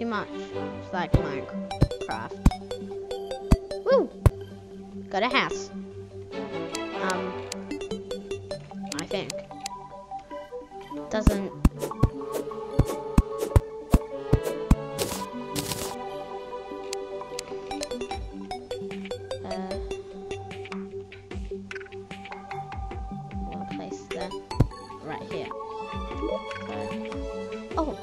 too much. It's like Minecraft. Woo! Got a house. Um, I think. Doesn't. Uh, place that right here. Oh,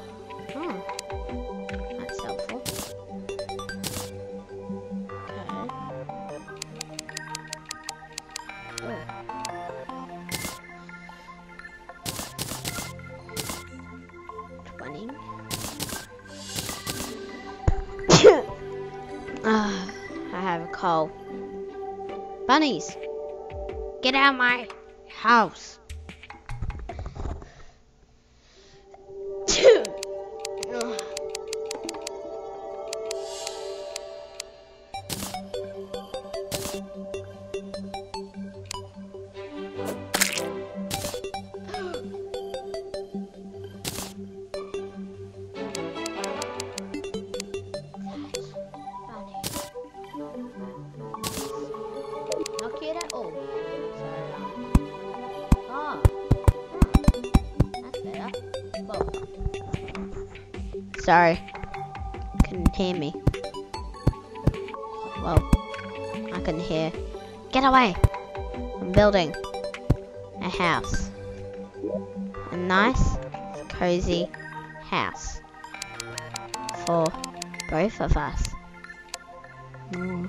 A cold. Bunnies, get out of my house. Not cute at all. So, ah, that's better. Whoa. Sorry, couldn't hear me. Whoa, I couldn't hear. Get away! I'm building a house. A nice, cozy house for both of us. 음.